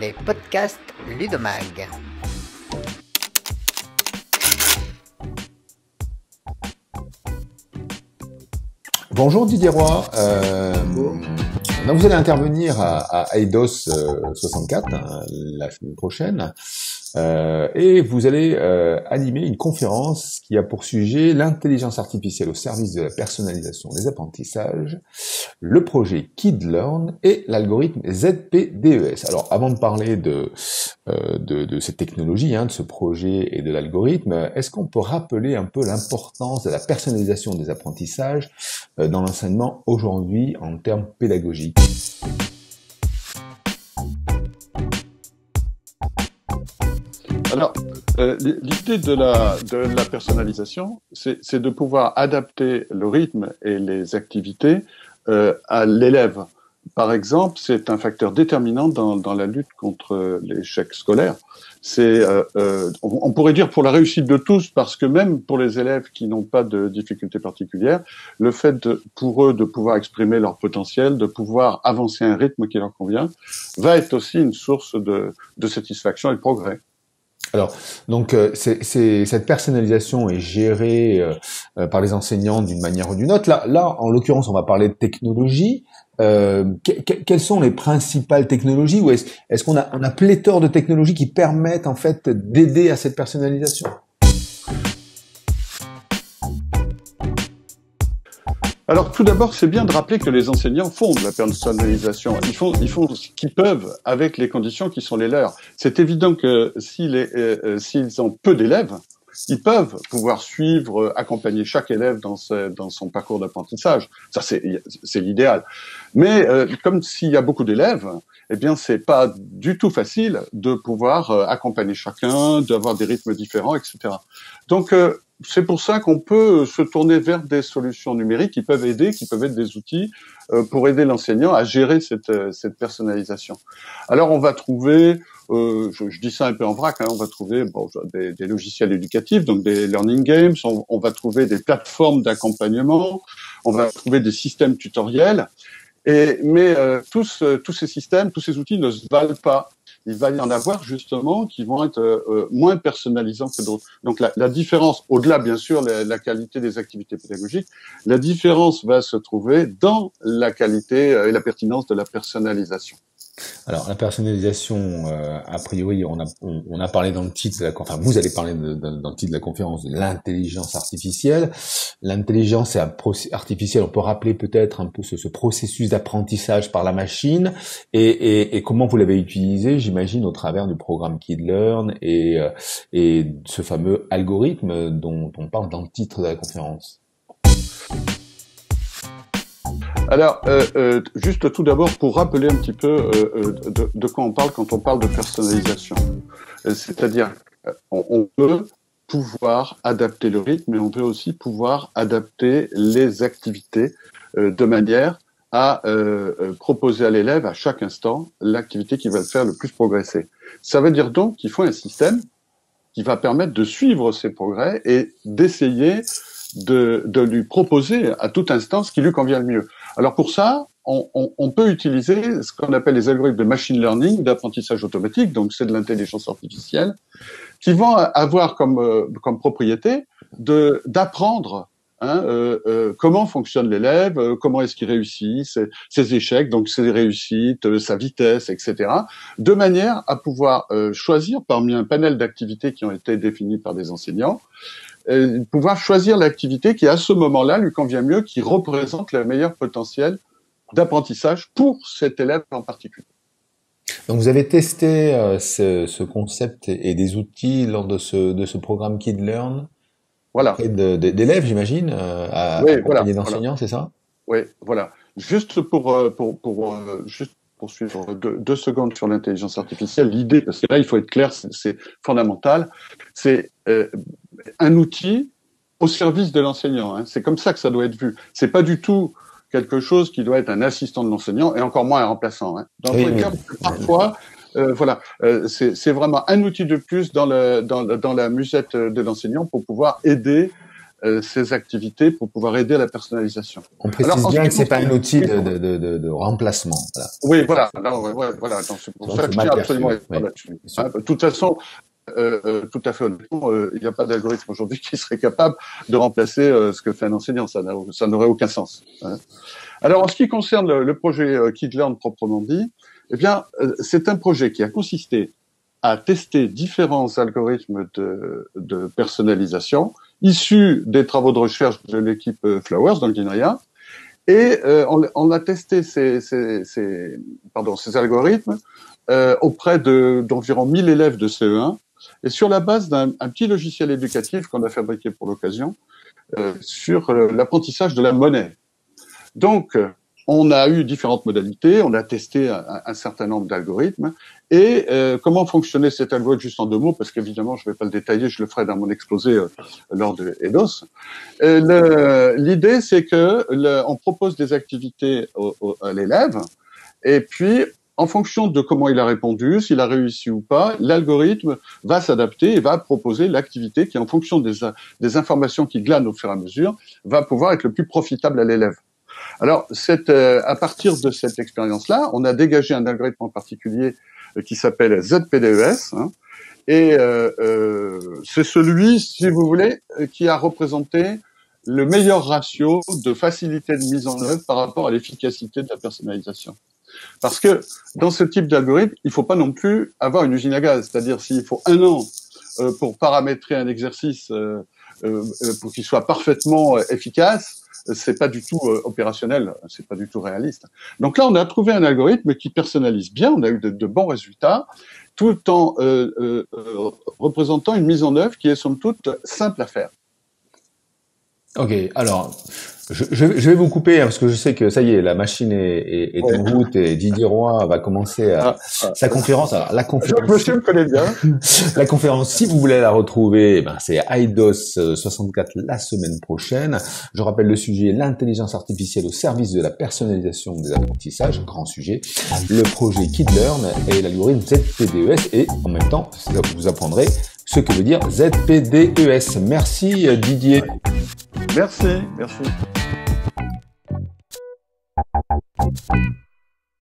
les podcasts Ludomag. Bonjour Didier Roy. Euh, vous allez intervenir à, à Eidos 64 euh, hein, la semaine prochaine. Euh, et vous allez euh, animer une conférence qui a pour sujet l'intelligence artificielle au service de la personnalisation des apprentissages, le projet KidLearn et l'algorithme ZPDES. Alors avant de parler de, euh, de, de, cette technologie, hein, de ce projet et de l'algorithme, est-ce qu'on peut rappeler un peu l'importance de la personnalisation des apprentissages euh, dans l'enseignement aujourd'hui en termes pédagogiques? Alors, euh, l'idée de la, de la personnalisation, c'est de pouvoir adapter le rythme et les activités euh, à l'élève. Par exemple, c'est un facteur déterminant dans, dans la lutte contre l'échec scolaire. C'est, euh, euh on, pourrait dire pour la réussite de tous, parce que même pour les élèves qui n'ont pas de difficultés particulières, le fait de, pour eux de pouvoir exprimer leur potentiel, de pouvoir avancer à un rythme qui leur convient, va être aussi une source de, de satisfaction et de progrès. Alors, donc, euh, c'est, cette personnalisation est gérée euh, euh, par les enseignants d'une manière ou d'une autre. Là, là, en l'occurrence, on va parler de technologie. quelles sont les principales technologies ou est-ce, qu'on a, on a pléthore de technologies qui permettent en fait d'aider à cette personnalisation? Alors tout d'abord, c'est bien de rappeler que les enseignants font de la personnalisation. Ils font, ils font ce qu'ils peuvent avec les conditions qui sont les leurs. C'est évident que euh, euh, s'ils ont peu d'élèves, ils peuvent pouvoir suivre, euh, accompagner chaque élève dans, son parcours d'apprentissage. Ça, c'est l'idéal. Mais comme s'il y a beaucoup d'élèves, eh bien, c'est pas du tout facile de pouvoir accompagner chacun, d'avoir des rythmes différents, etc. Donc, c'est pour ça qu'on peut se tourner vers des solutions numériques qui peuvent aider, qui peuvent être des outils euh, pour aider l'enseignant à gérer cette, euh, cette, personnalisation. Alors on va trouver, euh, je, je, dis ça un peu en vrac, hein, on va trouver bon, des, des, logiciels éducatifs, donc des learning games, on, on va trouver des plateformes d'accompagnement, on va trouver des systèmes tutoriels. Et, mais euh, tous, tous ces systèmes, tous ces outils ne se valent pas il va y en avoir justement qui vont être euh, euh, moins personnalisants que d'autres. Donc la, la différence, au-delà bien sûr la, la, qualité des activités pédagogiques, la différence va se trouver dans la qualité euh, et la pertinence de la personnalisation. Alors la personnalisation, euh, a priori, on a, on, a parlé dans le titre, de la, enfin vous allez parler dans le titre de la conférence de l'intelligence artificielle. L'intelligence artificielle, on peut rappeler peut-être un peu ce, ce processus d'apprentissage par la machine et, et, et comment vous l'avez utilisé, j'imagine, au travers du programme KidLearn et, euh, et ce fameux algorithme dont on parle dans le titre de la conférence? Alors, euh, euh, juste tout d'abord pour rappeler un petit peu euh, de, de, quoi on parle quand on parle de personnalisation. C'est-à-dire, on, on, peut pouvoir adapter le rythme, mais on peut aussi pouvoir adapter les activités de manière à proposer à l'élève à chaque instant l'activité qui va le faire le plus progresser. Ça veut dire donc qu'il faut un système qui va permettre de suivre ses progrès et d'essayer de, de, lui proposer à tout instant ce qui lui convient le mieux. Alors pour ça, on, on, on peut utiliser ce qu'on appelle les algorithmes de machine learning, d'apprentissage automatique, donc c'est de l'intelligence artificielle, qui vont avoir comme, euh, comme propriété de d'apprendre Hein, euh, euh, comment fonctionne l'élève, euh, comment est-ce qu'il réussit, ses, ses, échecs, donc ses réussites, euh, sa vitesse, etc., de manière à pouvoir choisir parmi un panel d'activités qui ont été définies par des enseignants, euh, pouvoir choisir l'activité qui, à ce moment-là, lui convient mieux, qui représente le meilleur potentiel d'apprentissage pour cet élève en particulier. Donc vous avez testé euh, ce, ce, concept et des outils lors de ce, de ce programme KidLearn voilà. d'élèves, j'imagine, euh, à oui, voilà, d'enseignants, c'est ça? Oui, voilà. Juste pour, euh, pour, pour juste poursuivre deux, deux secondes sur l'intelligence artificielle, l'idée, parce que là, il faut être clair, c'est fondamental, c'est euh, un outil au service de l'enseignant. Hein. C'est comme ça que ça doit être vu. C'est pas du tout quelque chose qui doit être un assistant de l'enseignant et encore moins un remplaçant. Hein. Dans oui, cas, parfois, euh, voilà, euh, c'est vraiment un outil de plus dans, le, dans, dans la musette de l'enseignant pour pouvoir aider euh, ces activités pour pouvoir aider à la personnalisation. On précise Alors, en bien ce que c'est pas un outil de, de, de, de, de remplacement. Voilà. Oui, voilà. Ouais, voilà. C'est pour ça que je tiens absolument à être oui. là-dessus. Hein, De toute façon, euh, euh, tout à fait honnêtement, euh, il n'y a pas d'algorithme aujourd'hui qui serait capable de remplacer euh, ce que fait un enseignant. Ça n'a- ça n'aurait aucun sens. hein. Alors, en ce qui concerne le, projet euh, KidLearn proprement dit, eh bien, euh, c'est un projet qui a consisté à tester différents algorithmes de, de personnalisation issus des travaux de recherche de l'équipe Flowers dans le Guinea. Et on, on a testé ces, ces, ces, pardon, ces algorithmes auprès de- d'environ 1000 élèves de CE1 et sur la base d'un un petit logiciel éducatif qu'on a fabriqué pour l'occasion euh, sur euh, l'apprentissage de la monnaie. Donc, euh, on a eu différentes modalités, on a testé un, certain nombre d'algorithmes. Et comment fonctionnait cet algorithme Juste en deux mots, parce qu'évidemment, je ne vais pas le détailler, je le ferai dans mon exposé lors de EDOS. L'idée, c'est que on propose des activités à l'élève, et puis en fonction de comment il a répondu, s'il a réussi ou pas, l'algorithme va s'adapter et va proposer l'activité qui, en fonction des, informations qu'il glane au fur et à mesure, va pouvoir être le plus profitable à l'élève. Alors, euh, à partir de cette expérience-là, on a dégagé un algorithme en particulier euh, qui s'appelle ZPDES, hein, et euh, euh, c'est celui, si vous voulez, euh, qui a représenté le meilleur ratio de facilité de mise en œuvre par rapport à l'efficacité de la personnalisation. Parce que dans ce type d'algorithme, il ne faut pas non plus avoir une usine à gaz, c'est-à-dire s'il faut un an euh, pour paramétrer un exercice euh, euh, pour qu'il soit parfaitement efficace, c'est pas du tout opérationnel, c'est pas du tout réaliste. Donc là, on a trouvé un algorithme qui personnalise bien, on a eu de, de bons résultats, tout en représentant une mise en œuvre qui est somme toute simple à faire. Ok, alors je, je, je vais vous couper hein, parce que je sais que ça y est, la machine est, est, est en route et Didier Roy va commencer à, Ah, ah. sa conférence. Alors, la conférence, monsieur me connaît bien. la conférence, si vous voulez la retrouver, eh ben, c'est IDOS 64 la semaine prochaine. Je rappelle le sujet, l'intelligence artificielle au service de la personnalisation des apprentissages, grand sujet. Le projet KidLearn et l'algorithme ZPDES et en même temps, vous apprendrez ce que veut dire ZPDES. Merci euh, Didier. Merci, merci.